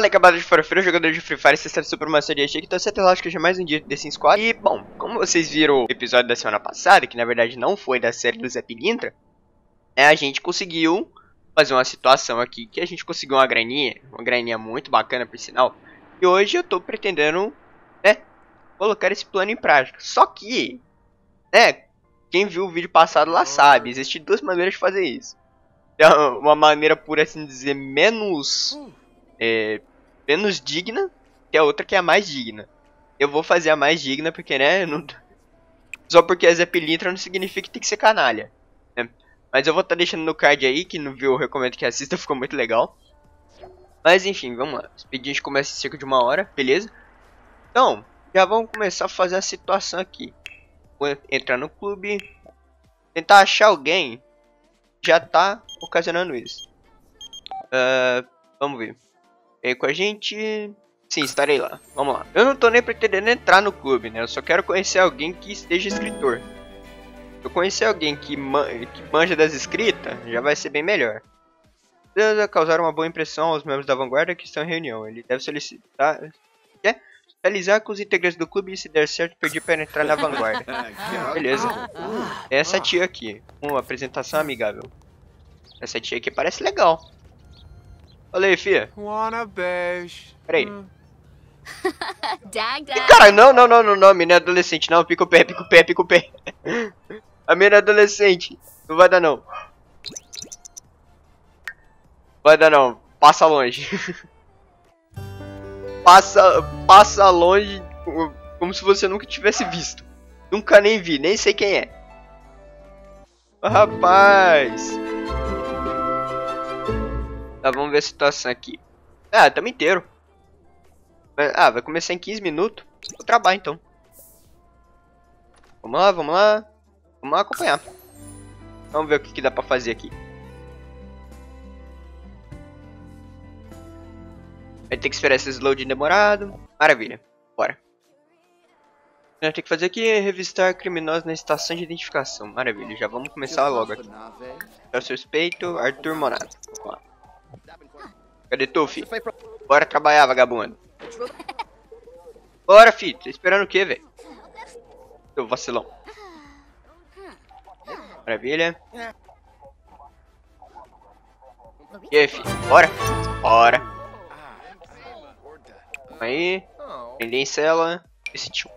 Fala aí, cabada de farofeiro, jogador de Free Fire, você está super de aqui, então tem lógico que é mais um dia desse Squad. E, bom, como vocês viram o episódio da semana passada, que na verdade não foi da série do Zé Pilintra, é, a gente conseguiu fazer uma situação aqui que a gente conseguiu uma graninha, uma graninha muito bacana por sinal. E hoje eu tô pretendendo, né, colocar esse plano em prática. Só que, né, quem viu o vídeo passado lá sabe, existem duas maneiras de fazer isso. Uma maneira, por assim dizer, menos é, menos digna, e a outra que é a mais digna. Eu vou fazer a mais digna porque, né, não... só porque é Zé não significa que tem que ser canalha. Né? Mas eu vou estar tá deixando no card aí, que não viu, eu recomendo que assista, ficou muito legal. Mas enfim, vamos lá. O expediente começa em cerca de uma hora, beleza? Então, já vamos começar a fazer a situação aqui. Vou entrar no clube, tentar achar alguém já tá ocasionando isso. Uh, vamos ver aí com a gente. Sim, estarei lá. Vamos lá. Eu não tô nem pretendendo entrar no clube, né? Eu só quero conhecer alguém que esteja escritor. Se eu conhecer alguém que, man que manja das escritas, já vai ser bem melhor. Precisa causar uma boa impressão aos membros da vanguarda que estão em reunião. Ele deve solicitar... Quer? Realizar com os integrantes do clube e se der certo, pedir para entrar na vanguarda. Beleza. Essa tia aqui. Uma apresentação amigável. Essa tia aqui parece legal. Olha aí, fia. Wanna beijo. Peraí. dag, dag. Cara, não, não, não, não, não, a menina é adolescente, não, pica o pé, pica o pé, pica o pé. A menina é adolescente, não vai dar não. Vai dar não, passa longe. passa, passa longe como se você nunca tivesse visto. Nunca nem vi, nem sei quem é. Rapaz. Tá, vamos ver a situação aqui. Ah, tamo inteiro. Ah, vai começar em 15 minutos. Vou trabalhar então. Vamos lá, vamos lá. Vamos lá acompanhar. Vamos ver o que, que dá pra fazer aqui. Vai ter que esperar esse load demorado. Maravilha. Bora. O que tem que fazer aqui é revistar criminosos na estação de identificação. Maravilha, já vamos começar logo aqui. É o suspeito, Arthur Monato. Vamos lá. Cadê tu, fi? Bora trabalhar, vagabundo. Bora, fi. Tá esperando o quê, velho? Seu vacilão. Maravilha. E aí, fi? Bora? Bora. Aí. Prender em cela. Decidiu.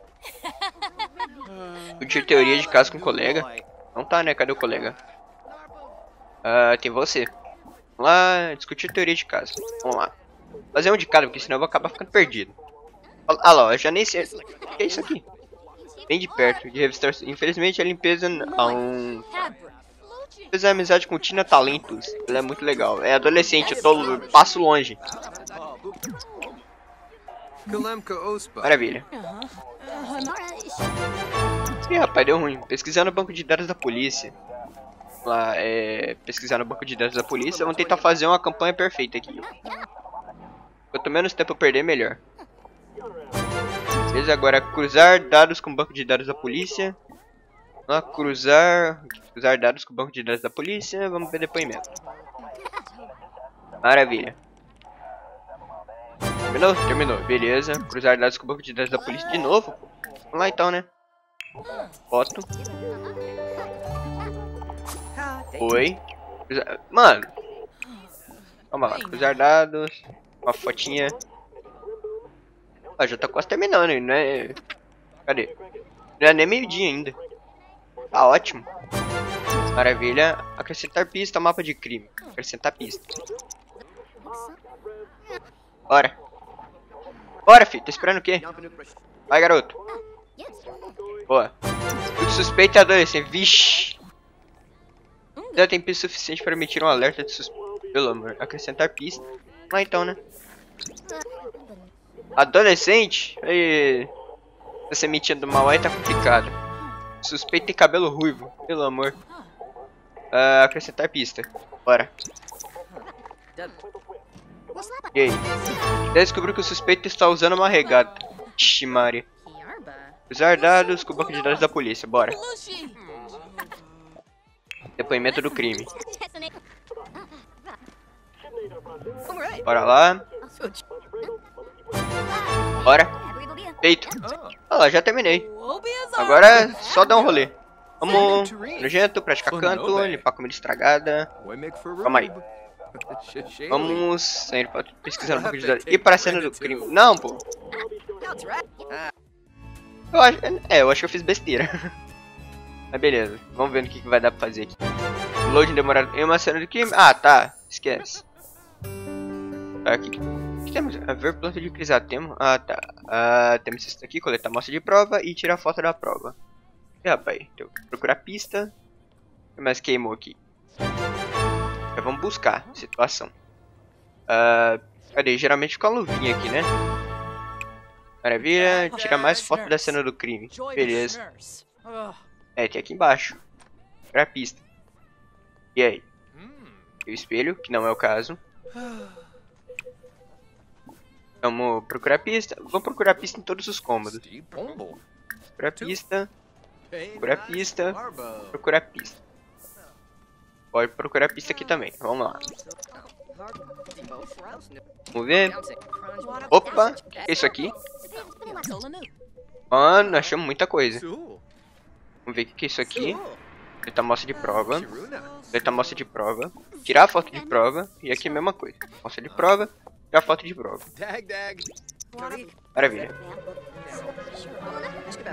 Discutir teoria de caso com o colega. Não tá, né? Cadê o colega? Ah, tem você. Vamos lá, discutir teoria de caso. Vamos lá. Fazer um de cada, porque senão eu vou acabar ficando perdido. Ah lá, eu já nem sei. O que é isso aqui? Bem de perto, de revistar. Infelizmente a limpeza a um. Fez amizade com Tina Talentos. Ela é muito legal. É adolescente, eu tô. passo longe. Maravilha. Ih, rapaz, deu ruim. Pesquisando o banco de dados da polícia lá, é, pesquisar no banco de dados da polícia. Vamos tentar fazer uma campanha perfeita aqui. Quanto menos tempo eu perder, melhor. Beleza, agora cruzar dados com o banco de dados da polícia. Vamos cruzar, cruzar dados com o banco de dados da polícia. Vamos ver depoimento. Maravilha. Terminou? Terminou. Beleza. Cruzar dados com o banco de dados da polícia de novo. Vamos lá então, né? Foto. Foi. Mano. Calma lá. Cruzar dados. Uma fotinha. Ah, já tá quase terminando, não é... Cadê? Não é nem meio-dia ainda. Tá ótimo. Maravilha. Acrescentar pista, mapa de crime. Acrescentar pista. Bora. Bora, filho. Tá esperando o quê? Vai, garoto. Boa. O suspeito é adolescente. Vixe. Já tem pista suficiente para emitir um alerta de suspeito. Pelo amor, acrescentar pista. Ah, então, né? Adolescente? Aí, essa mentindo mal aí tá complicado. Suspeito tem cabelo ruivo, pelo amor. Uh, acrescentar pista. Bora. E aí? Descobriu que o suspeito está usando uma regata. Ixi, Maria. Usar dados com o banco de dados da polícia. Bora. Depoimento do crime. Bora lá. Bora. Feito. Olha lá, já terminei. Agora é só dar um rolê. Vamos nojento, praticar canto, limpar comida estragada. Calma aí. Vamos sair pra pesquisar um pouco de dados. E para a cena do crime. Não, pô. Eu acho, é, eu acho que eu fiz besteira. Mas beleza, vamos ver o que, que vai dar pra fazer aqui. Loading demorado em uma cena do crime. Ah, tá. Esquece. Aqui. O que temos? A ver planta de crisantemo. Ah, tá. Ah, temos isso aqui, coletar amostra de prova e tirar foto da prova. E rapaz, então, procurar pista. Mais queimou aqui? Já vamos buscar situação. Uh, cadê? Geralmente com a luvinha aqui, né? Maravilha, tira mais foto da cena do crime. Beleza. É, tem aqui embaixo. Pra pista. E aí? E o espelho, que não é o caso. Vamos procurar pista. Vamos procurar pista em todos os cômodos. Procurar pista. Procurar pista. Procurar pista. Pode procurar pista aqui também. Vamos lá. Vamos ver. Opa! Isso aqui. Mano, achamos muita coisa. Vamos ver o que é isso aqui. Mostra de prova. Mostra de prova. Tirar a foto de prova. E aqui a mesma coisa. Mostra de prova. Tirar a foto de prova. Maravilha.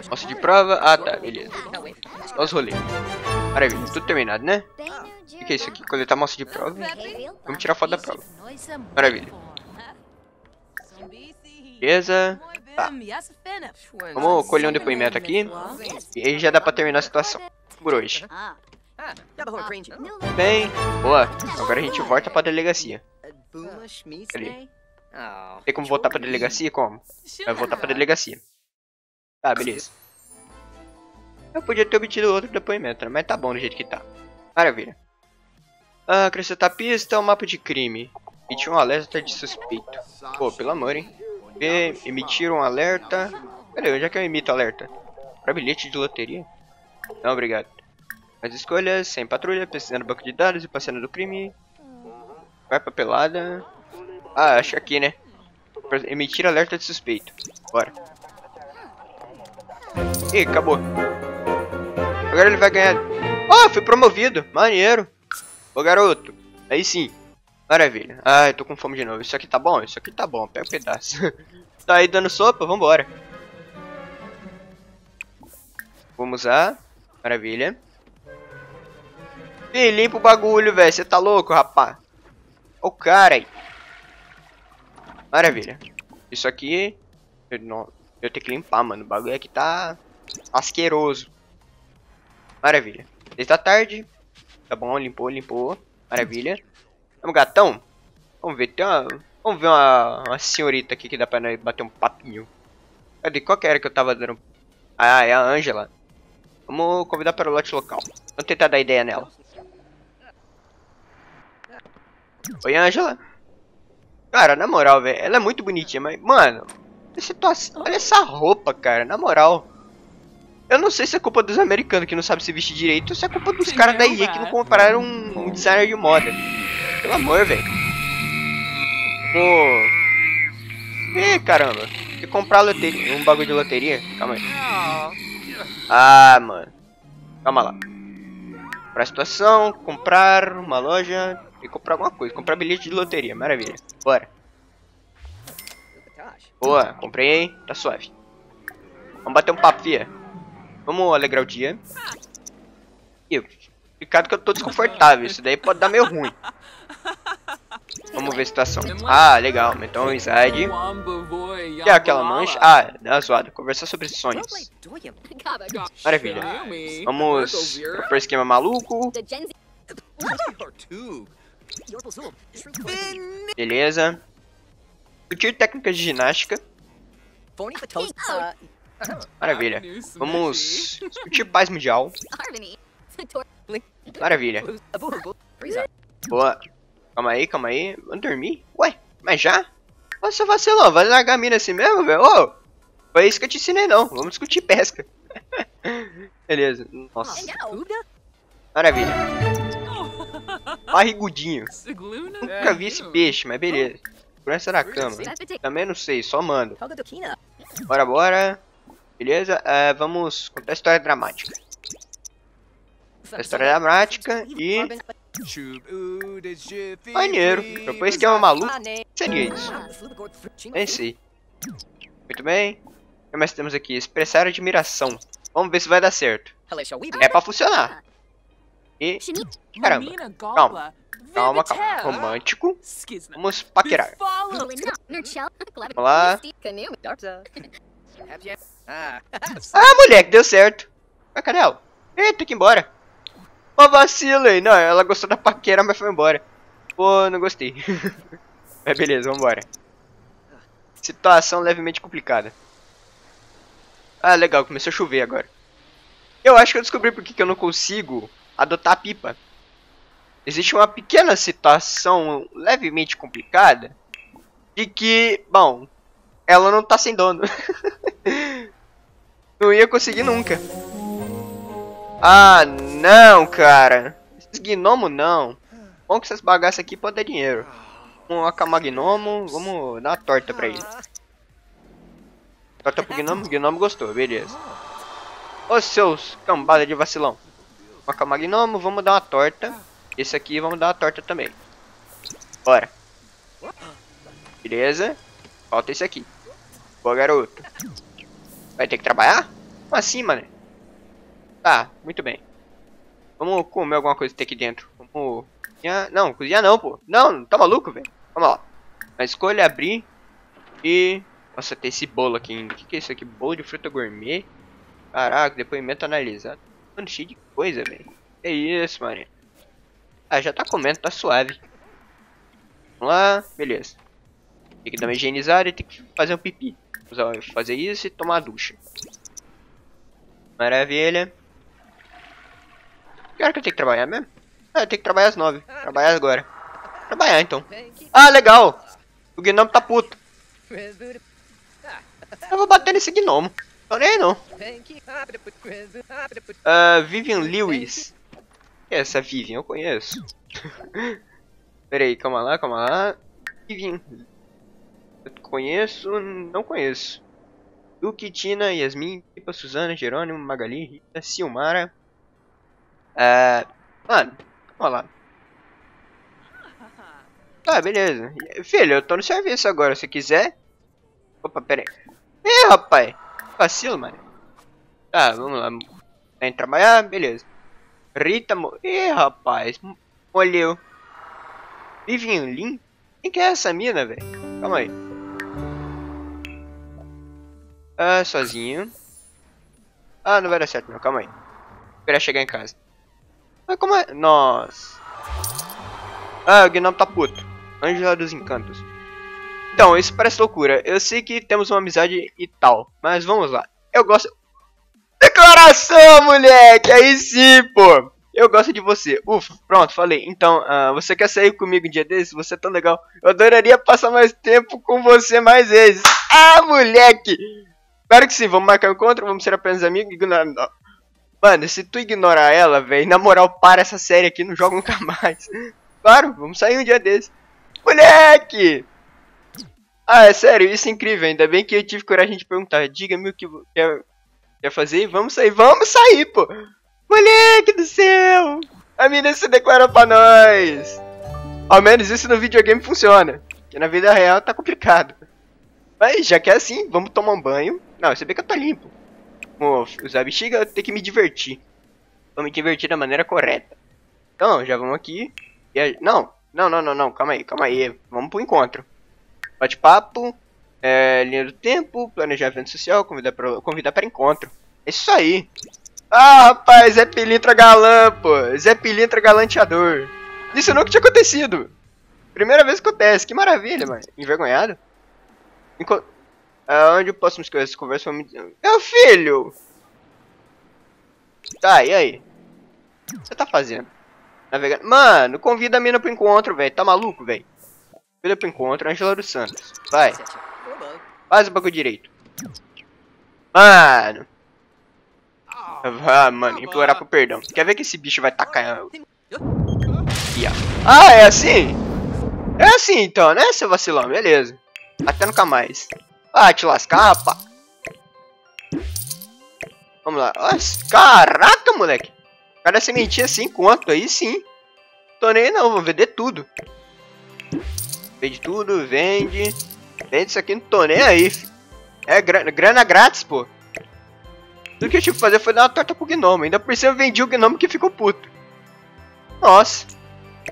Mostra de prova. Ah, tá. Beleza. Olha os rolês. Maravilha. Tudo terminado, né? O que é isso aqui? Coletar mostra de prova. Vamos tirar foto da prova. Maravilha. Beleza. Tá. Vamos colher um depoimento aqui. E aí já dá pra terminar a situação. Por hoje. Bem, boa. Agora a gente volta pra delegacia. Cadê? Tem como voltar pra delegacia? Como? Vai voltar pra delegacia. Tá, beleza. Eu podia ter obtido outro depoimento, né? mas tá bom do jeito que tá. Maravilha. Ah, acrescentar pista ao mapa de crime. Emitir um alerta de suspeito. Pô, pelo amor, hein. Emitir um alerta. Peraí, onde é que eu emito alerta? Pra bilhete de loteria? Não, obrigado. As escolhas, sem patrulha, pesquisando banco de dados e passeando do crime. Vai papelada. Ah, acho aqui, né? Pra emitir alerta de suspeito. Bora. Ih, acabou. Agora ele vai ganhar. Oh, fui promovido. Maneiro. Ô, garoto. Aí sim. Maravilha. Ai, tô com fome de novo. Isso aqui tá bom? Isso aqui tá bom. Pega um pedaço. tá aí dando sopa? Vambora. Vamos lá. Maravilha. Ih, limpa o bagulho, velho. Você tá louco, rapá? O cara aí. Maravilha. Isso aqui... Eu, não, eu tenho que limpar, mano. O bagulho aqui tá... Asqueroso. Maravilha. Desde a tarde. Tá bom, limpou, limpou. Maravilha. Vamos, gatão. Vamos ver, tem uma... Vamos ver uma, uma senhorita aqui que dá pra bater um papinho. Cadê? Qual que era que eu tava dando? Ah, é a Angela. Vamos convidar para o lote local. Vamos tentar dar ideia nela. Oi, Angela. Cara, na moral, velho, ela é muito bonitinha, mas, mano, situação, olha essa roupa, cara, na moral. Eu não sei se é culpa dos americanos que não sabem se vestir direito ou se é culpa dos caras da EA que não compraram um, um designer de moda. Pelo amor, velho. Pô. Ih, caramba. Que comprar loteria, um bagulho de loteria. Calma aí. Ah, mano. Calma lá. Pra situação, comprar uma loja, e comprar alguma coisa. Comprar bilhete de loteria, maravilha. Bora. Boa, comprei, tá suave. Vamos bater um papo, fia. Vamos alegrar o dia. Ih, ficado que eu tô desconfortável. Isso daí pode dar meio ruim. Vamos ver a situação. Ah, legal. Então, amizade. Que é aquela mancha? Ah, dá zoada. Conversar sobre sonhos. Maravilha. Vamos propor esquema maluco. Beleza. Discutir técnicas de ginástica. Maravilha. Vamos discutir paz mundial. Maravilha. Boa. Calma aí, calma aí. Vamos dormir? Ué, mas já? Você vacilou, vai largar a mina assim mesmo, velho? Ô, foi isso que eu te ensinei não. Vamos discutir pesca. Beleza. Nossa. Maravilha. Barrigudinho. Nunca vi esse peixe, mas beleza. Segurança na cama. Também não sei, só mando. Bora, bora. Beleza? Uh, vamos contar a história dramática. A história dramática e... Maneiro. Propôs que é uma maluca. Seria isso. Pensei. Muito bem. O que mais temos aqui? Expressar admiração. Vamos ver se vai dar certo. É pra funcionar. E... Caramba. Calma. Calma, calma. Romântico. Vamos paquerar. Vamos lá. Ah, moleque, deu certo. Vai, cadê ela? Eita, tem que ir embora. Ô, vacilo aí. Não, ela gostou da paquera, mas foi embora. Pô, não gostei. mas beleza, vambora. Situação levemente complicada. Ah, legal, começou a chover agora. Eu acho que eu descobri porque que eu não consigo adotar a pipa. Existe uma pequena situação levemente complicada de que, bom, ela não tá sem dono. não ia conseguir nunca. Ah, não, cara. Esses gnomos não. Bom que essas bagaças aqui podem dar dinheiro. Vamos acalmar gnomo, vamos dar uma torta pra ele. Torta pro gnomo, gnomo gostou, beleza. Ô seus cambada de vacilão. Vamos acalmar gnomo, vamos dar uma torta. Esse aqui vamos dar uma torta também. Bora. Beleza. Falta esse aqui. Boa, garoto. Vai ter que trabalhar? Como assim, mano? Tá, muito bem. Vamos comer alguma coisa que tem aqui dentro. Vamos cozinhar. Não, cozinhar não, pô. Não, tá maluco, velho? Vamos lá. A escolha abrir. E... Nossa, tem esse bolo aqui ainda. O que, que é isso aqui? Bolo de fruta gourmet? Caraca, depoimento analisado. Mano, cheio de coisa, velho. É isso, mano. Ah, já tá comendo, tá suave. Vamos lá, beleza. Tem que dar uma higienizada e tem que fazer um pipi. Fazer isso e tomar ducha. Maravilha. Que hora que eu tenho que trabalhar mesmo? Ah, eu tenho que trabalhar às nove. Trabalhar agora. Trabalhar então. Ah, legal. O gnomo tá puto. Eu vou bater nesse gnomo. Tô nem não. Uh, Vivian Lewis. É essa Vivian? Eu conheço. Pera aí, calma lá, calma lá. Vivian. Eu conheço, não conheço. Duque, Tina, Yasmin, Pipa, Suzana, Jerônimo, Magali, Rita, Silmara, é... Mano, olha lá. Ah, beleza. Filho, eu tô no serviço agora, se quiser. Opa, pera aí. Ih, rapaz. Vacilo, mano. Tá, vamos lá. Vem trabalhar, beleza. Rita, mo... Ih, rapaz. Molheu. Vivian Lin? Quem que é essa mina, velho? Calma aí. Ah, sozinho. Ah, não vai dar certo não, calma aí. Esperar chegar em casa. Mas como é? Nossa. Ah, o Gnome tá puto. Ângela dos Encantos. Então, isso parece loucura. Eu sei que temos uma amizade e tal. Mas vamos lá. Eu gosto... Declaração, moleque! Aí sim, pô! Eu gosto de você. Ufa, pronto, falei. Então, uh, você quer sair comigo um dia desses? Você é tão legal. Eu adoraria passar mais tempo com você mais vezes. Ah, moleque! Claro que sim, vamos marcar um encontro, vamos ser apenas amigos. Ignora... Mano, se tu ignorar ela, velho, na moral, para essa série aqui, não joga nunca mais. Claro, vamos sair um dia desse. Moleque! Ah, é sério, isso é incrível. Ainda bem que eu tive coragem de perguntar. Diga-me o que quer, quer fazer. Vamos sair, vamos sair, pô! Moleque do céu! A menina se declara pra nós! Ao menos isso no videogame funciona. Que na vida real tá complicado. Mas já que é assim, vamos tomar um banho. Não, você vê que eu tô limpo vamos usar bexiga, eu tenho que me divertir. Vou me divertir da maneira correta. Então, já vamos aqui. A... Não, não, não, não, não, calma aí, calma aí. Vamos pro encontro. Bate-papo, é, linha do tempo, planejamento social, convidar para convidar para encontro. É isso aí. Ah, rapaz, Zé Pilintra galã, pô. Zé Pilintra galanteador. Isso nunca tinha acontecido. Primeira vez que acontece, que maravilha, mano. Envergonhado. Enco Aonde eu posso me escrever essa conversa? Meu filho! Tá, e aí? O que você tá fazendo? Navegando. Mano, convida a mina pro encontro, velho. Tá maluco, velho? Convida pro encontro, Angela dos Santos. Vai. Faz o bagulho direito. Mano. Ah, mano, implorar pro perdão. Quer ver que esse bicho vai tacar... Ah, é assim? É assim então, né, seu vacilão? Beleza. Até nunca mais. Ah, te lascar, rapá. Vamos lá. Nossa, caraca, moleque. Cada sementinha 5 conto, aí sim. Tô nem não, vou vender tudo. Vende tudo, vende. Vende isso aqui, não tô nem aí. É grana, grana grátis, pô. Tudo que eu tive que fazer foi dar uma torta pro gnomo. Ainda por cima eu vendi o gnomo que ficou puto. Nossa.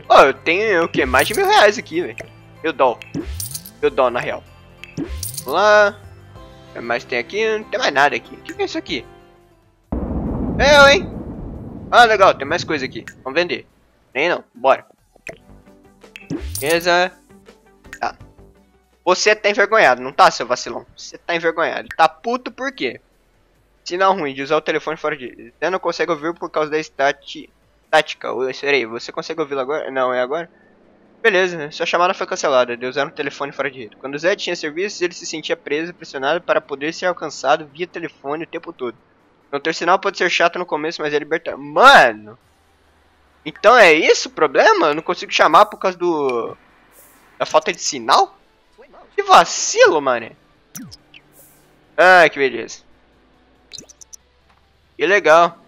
Ó, eu tenho o que? Mais de mil reais aqui, velho. Eu dou. Eu dou, na real. Lá. Mas tem aqui, não tem mais nada aqui. O que é isso aqui? Eu, hein? Ah, legal, tem mais coisa aqui. Vamos vender. Nem não, bora. Beleza. Tá. Você tá envergonhado, não tá, seu vacilão? Você tá envergonhado. Tá puto por quê? Sinal ruim de usar o telefone fora de... Você não consegue ouvir por causa da estática. Peraí, você consegue ouvi-lo agora? Não, é agora? Beleza, sua chamada foi cancelada de usar um telefone fora de rede. Quando Zé tinha serviços, ele se sentia preso e pressionado para poder ser alcançado via telefone o tempo todo. Não ter sinal pode ser chato no começo, mas é libertador. Mano! Então é isso o problema? Eu não consigo chamar por causa do... Da falta de sinal? Que vacilo, mano. Ah, que beleza. Que legal.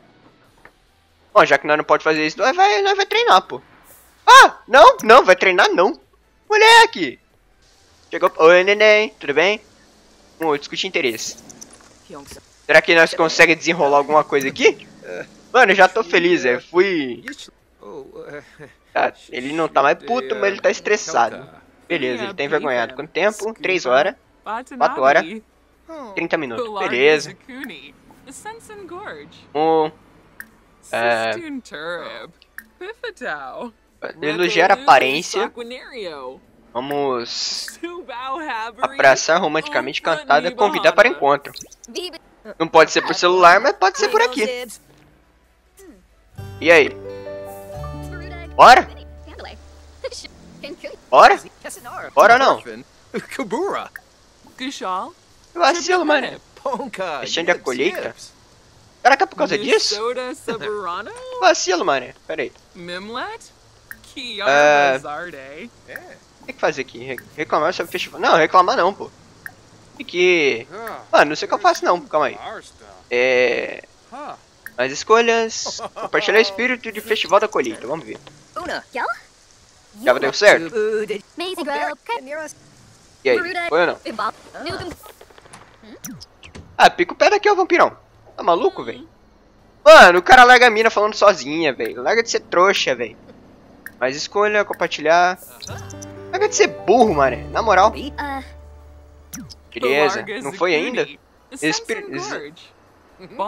Bom, já que nós não pode fazer isso, nós vai, vai treinar, pô. Ah, não, não, vai treinar não. Moleque. Chegou. Oi, neném, tudo bem? Vamos discutir interesse. Será que nós conseguimos desenrolar alguma coisa aqui? Mano, eu já tô feliz, é. Fui... Ah, ele não tá mais puto, mas ele tá estressado. Beleza, ele tá envergonhado. Quanto tempo? 3 horas. 4 horas. 30 minutos. Beleza. Um... É... Elogiar a aparência. Vamos abraçar romanticamente cantada convidar para encontro. Não pode ser por celular, mas pode ser por aqui. E aí? Bora? Bora? Bora ou não? Kabura. Vacilo, mano. Questão de a colheita? Será que é por causa disso? Vacilo, mano. Pera aí. É... O que, que fazer aqui? Reclamar sobre o festival? Não, reclamar não, pô. Tem que... Mano, não sei o que eu faço não, calma aí. É... As escolhas... Compartilhar o espírito de festival da colheita, vamos ver. Já deu certo? E aí, foi ou não? Ah, pica o pé daqui, ô vampirão. Tá maluco, velho? Mano, o cara larga a mina falando sozinha, velho. Larga de ser trouxa, velho. Mais escolha, compartilhar. Larga de ser burro, mané. Na moral. Beleza, não foi ainda? Espir...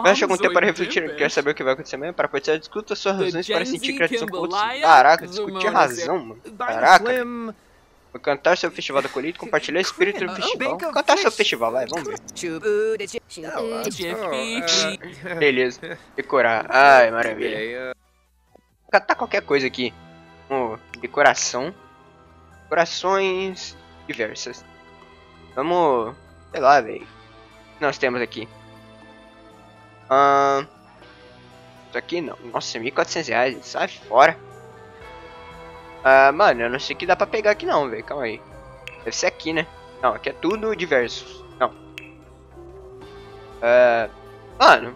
Gaste algum tempo para refletir, quer saber o que vai acontecer mesmo? Para participar, discuta suas razões para sentir gratidão por outros. Caraca, discutir razão, mano. Caraca. Vou cantar seu festival da colheita, compartilhar o espírito do festival. Cantar seu festival, vai, vamos ver. Beleza, decorar. Ai, maravilha. Cantar qualquer coisa aqui. Decoração. Decorações diversas. Vamos, sei lá, velho. Nós temos aqui. Isso aqui não. Nossa, 1.400 reais. Sai fora. Ah, mano, eu não sei que dá pra pegar aqui não, velho. Calma aí. Deve ser aqui, né? Não, aqui é tudo diversos. Não. Ah, mano,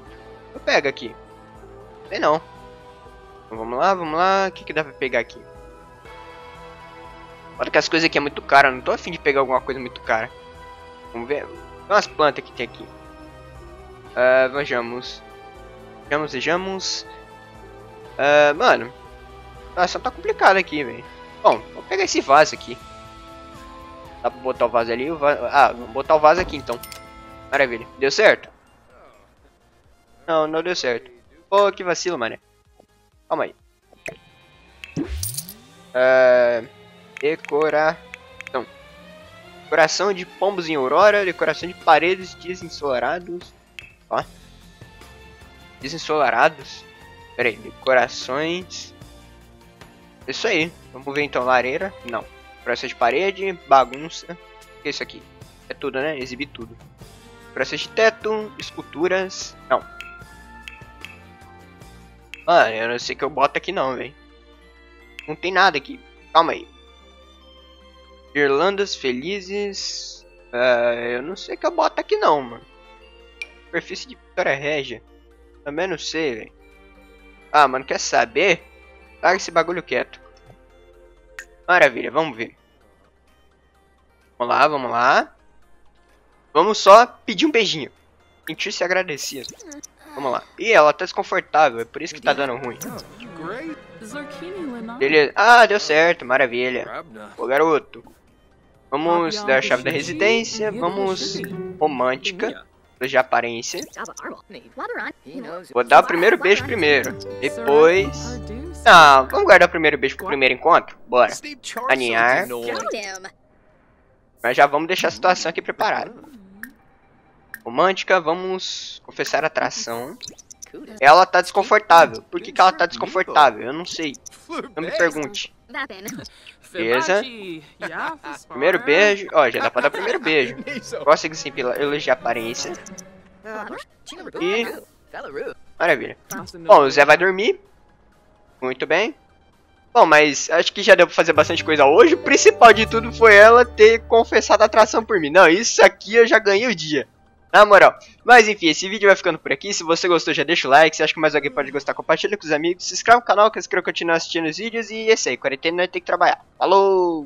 eu pego aqui. Sei não. Então, vamos lá, vamos lá. O que, que dá pra pegar aqui? Olha que as coisas aqui é muito cara. Não tô afim de pegar alguma coisa muito cara. Vamos ver. Tem umas plantas que tem aqui. Uh, vejamos. Vejamos, vejamos. Uh, mano. A situação tá complicada aqui, velho. Bom, vou pegar esse vaso aqui. Dá pra botar o vaso ali? O. Ah, vamos botar o vaso aqui então. Maravilha. Deu certo? Não, não deu certo. Pô, que vacilo, mané. Calma aí. Uh, decoração. Decoração de pombos em aurora. Decoração de paredes desensolarados. Ó. Desensolarados. Pera aí. Decorações. Isso aí. Vamos ver então. Lareira. Não. Decoração de parede. Bagunça. O que é isso aqui? É tudo, né? Exibir tudo. Decoração de teto. Esculturas. Não. Mano, eu não sei o que eu boto aqui não, velho. Não tem nada aqui. Calma aí. Irlandas felizes. Uh, eu não sei o que eu boto aqui não, mano. Superfície de Vitória Régia. Também não sei, velho. Ah, mano, quer saber? Larga esse bagulho quieto. Maravilha, vamos ver. Vamos lá, vamos lá. Vamos só pedir um beijinho. Sentir-se agradecido. Vamos lá. Ih, ela tá desconfortável, é por isso que tá dando ruim. Beleza. Ah, deu certo, maravilha. Ô, garoto. Vamos dar a chave da residência. Vamos romântica. De aparência. Vou dar o primeiro beijo primeiro. Depois... Ah, vamos guardar o primeiro beijo pro primeiro encontro? Bora. Aninhar. Mas já vamos deixar a situação aqui preparada. Romântica, vamos confessar atração. Ela tá desconfortável. Por que, que ela tá desconfortável? Eu não sei. Não me pergunte. Beleza. Primeiro beijo. Ó, já dá pra dar primeiro beijo. Gosto assim elogiar a aparência. E... Maravilha. Bom, o Zé vai dormir. Muito bem. Bom, mas acho que já deu pra fazer bastante coisa hoje. O principal de tudo foi ela ter confessado a atração por mim. Não, isso aqui eu já ganhei o dia. Na moral. Mas enfim, esse vídeo vai ficando por aqui. Se você gostou, já deixa o like. Se acha que mais alguém pode gostar, compartilha com os amigos. Se inscreve no canal, que eu quero continuar assistindo os vídeos. E é isso aí, quarentena tem que trabalhar. Falou!